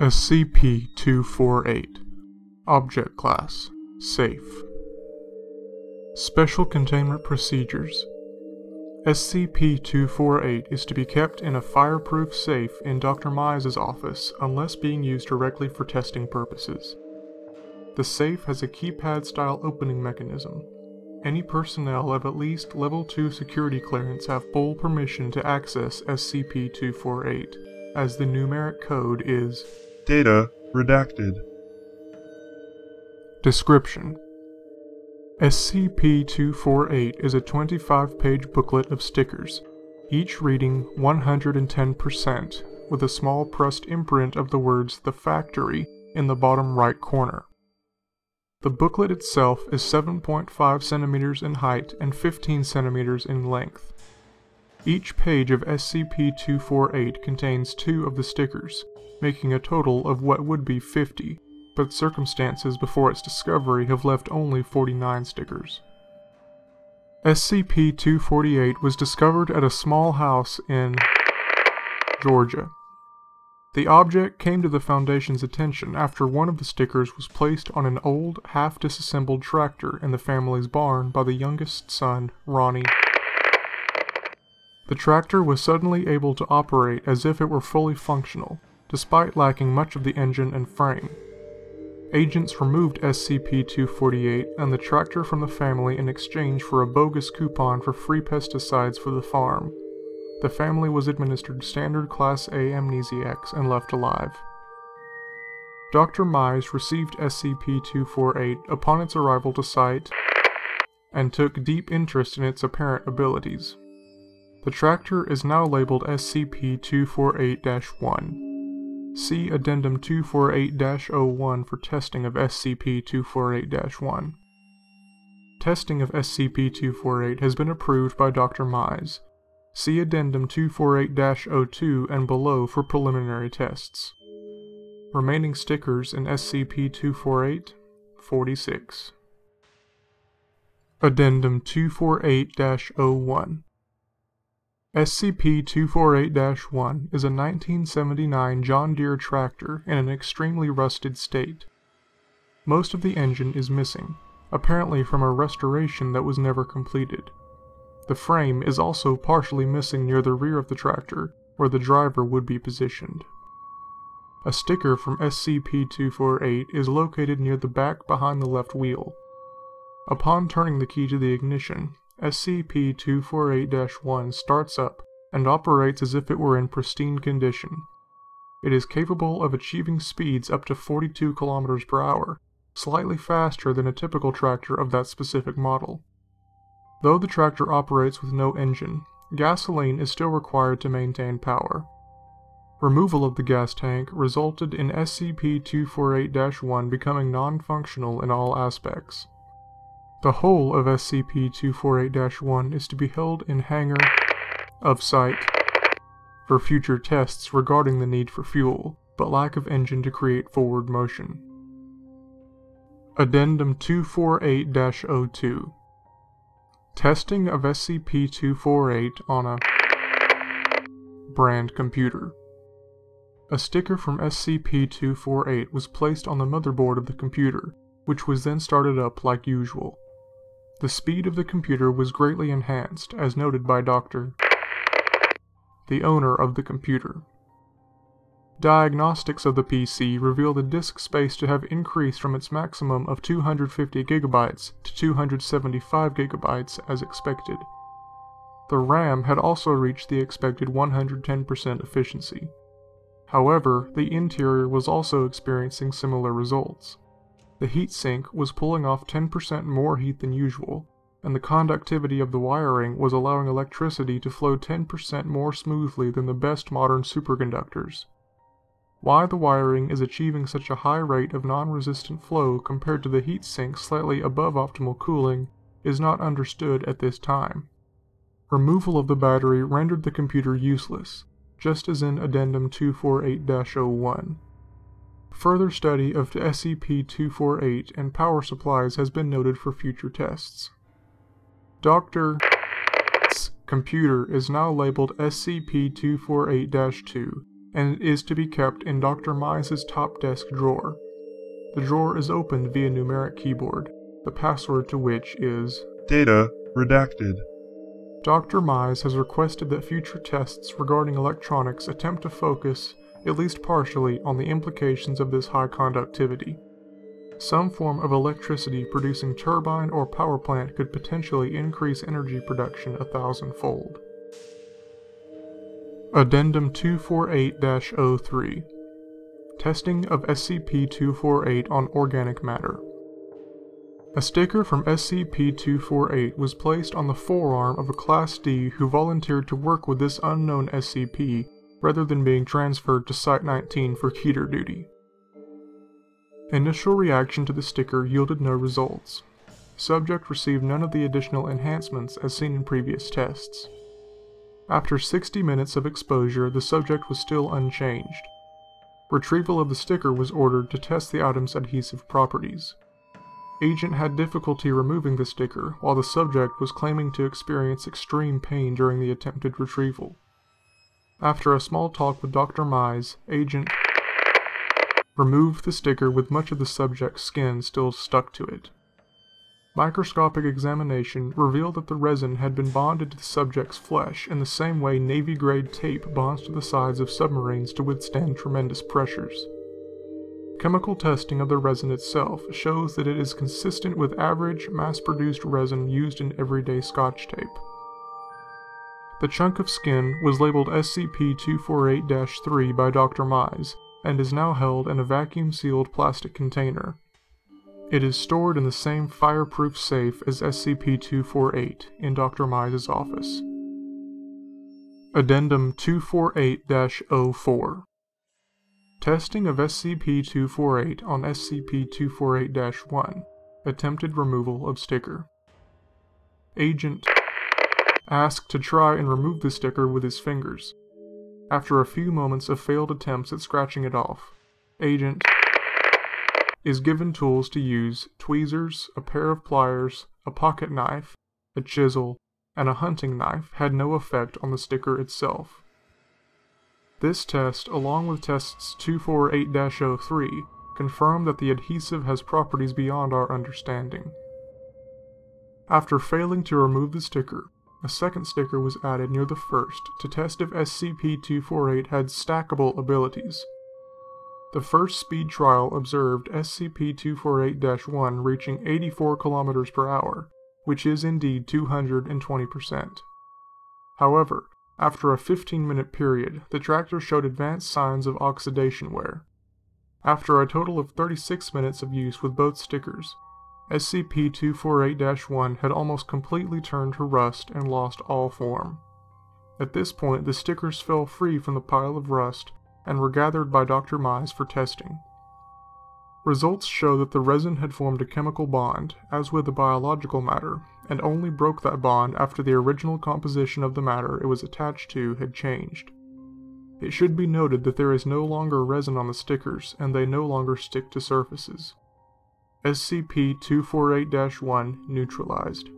SCP-248 Object Class Safe Special Containment Procedures SCP-248 is to be kept in a fireproof safe in Dr. Mize' office unless being used directly for testing purposes. The safe has a keypad-style opening mechanism. Any personnel of at least Level 2 security clearance have full permission to access SCP-248, as the numeric code is Data redacted. Description SCP-248 is a 25-page booklet of stickers, each reading 110%, with a small pressed imprint of the words The Factory in the bottom right corner. The booklet itself is 7.5 centimeters in height and 15 centimeters in length. Each page of SCP-248 contains two of the stickers, making a total of what would be 50, but circumstances before its discovery have left only 49 stickers. SCP-248 was discovered at a small house in Georgia. The object came to the Foundation's attention after one of the stickers was placed on an old, half-disassembled tractor in the family's barn by the youngest son, Ronnie. The tractor was suddenly able to operate as if it were fully functional, despite lacking much of the engine and frame. Agents removed SCP-248 and the tractor from the family in exchange for a bogus coupon for free pesticides for the farm. The family was administered standard Class A amnesiacs and left alive. Dr. Mize received SCP-248 upon its arrival to site and took deep interest in its apparent abilities. The tractor is now labeled SCP-248-1. See Addendum 248-01 for testing of SCP-248-1. Testing of SCP-248 has been approved by Dr. Mize. See Addendum 248-02 and below for preliminary tests. Remaining stickers in SCP-248 46. Addendum 248-01 SCP-248-1 is a 1979 John Deere tractor in an extremely rusted state. Most of the engine is missing, apparently from a restoration that was never completed. The frame is also partially missing near the rear of the tractor, where the driver would be positioned. A sticker from SCP-248 is located near the back behind the left wheel. Upon turning the key to the ignition, SCP-248-1 starts up and operates as if it were in pristine condition. It is capable of achieving speeds up to 42 km per hour, slightly faster than a typical tractor of that specific model. Though the tractor operates with no engine, gasoline is still required to maintain power. Removal of the gas tank resulted in SCP-248-1 becoming non-functional in all aspects. The whole of SCP-248-1 is to be held in hangar of site for future tests regarding the need for fuel, but lack of engine to create forward motion. Addendum 248-02 Testing of SCP-248 on a brand computer. A sticker from SCP-248 was placed on the motherboard of the computer, which was then started up like usual. The speed of the computer was greatly enhanced, as noted by Dr. the owner of the computer. Diagnostics of the PC reveal the disk space to have increased from its maximum of 250 GB to 275 GB as expected. The RAM had also reached the expected 110% efficiency. However, the interior was also experiencing similar results. The heatsink was pulling off 10% more heat than usual, and the conductivity of the wiring was allowing electricity to flow 10% more smoothly than the best modern superconductors. Why the wiring is achieving such a high rate of non-resistant flow compared to the heatsink slightly above optimal cooling is not understood at this time. Removal of the battery rendered the computer useless, just as in Addendum 248-01. Further study of SCP-248 and power supplies has been noted for future tests. Dr. computer is now labeled SCP-248-2 and is to be kept in Dr. Mize's top desk drawer. The drawer is opened via numeric keyboard, the password to which is Data redacted. Dr. Mize has requested that future tests regarding electronics attempt to focus, at least partially, on the implications of this high conductivity. Some form of electricity producing turbine or power plant could potentially increase energy production a thousandfold. Addendum 248 03 Testing of SCP 248 on organic matter. A sticker from SCP-248 was placed on the forearm of a Class D who volunteered to work with this unknown SCP rather than being transferred to Site-19 for Keter duty. Initial reaction to the sticker yielded no results. Subject received none of the additional enhancements as seen in previous tests. After 60 minutes of exposure, the subject was still unchanged. Retrieval of the sticker was ordered to test the item's adhesive properties. Agent had difficulty removing the sticker, while the subject was claiming to experience extreme pain during the attempted retrieval. After a small talk with Dr. Mize, Agent removed the sticker with much of the subject's skin still stuck to it. Microscopic examination revealed that the resin had been bonded to the subject's flesh in the same way Navy-grade tape bonds to the sides of submarines to withstand tremendous pressures. Chemical testing of the resin itself shows that it is consistent with average, mass-produced resin used in everyday scotch tape. The chunk of skin was labeled SCP-248-3 by Dr. Mize, and is now held in a vacuum-sealed plastic container. It is stored in the same fireproof safe as SCP-248 in Dr. Mize's office. Addendum 248-04 Testing of SCP-248 on SCP-248-1. Attempted removal of sticker. Agent asked to try and remove the sticker with his fingers. After a few moments of failed attempts at scratching it off, Agent is given tools to use tweezers, a pair of pliers, a pocket knife, a chisel, and a hunting knife had no effect on the sticker itself. This test, along with tests 248-03, confirm that the adhesive has properties beyond our understanding. After failing to remove the sticker, a second sticker was added near the first to test if SCP-248 had stackable abilities. The first speed trial observed SCP-248-1 reaching 84 km per hour, which is indeed 220%. However, after a 15 minute period, the tractor showed advanced signs of oxidation wear. After a total of 36 minutes of use with both stickers, SCP-248-1 had almost completely turned to rust and lost all form. At this point, the stickers fell free from the pile of rust and were gathered by Dr. Mize for testing. Results show that the resin had formed a chemical bond, as with the biological matter, and only broke that bond after the original composition of the matter it was attached to had changed. It should be noted that there is no longer resin on the stickers, and they no longer stick to surfaces. SCP-248-1 neutralized.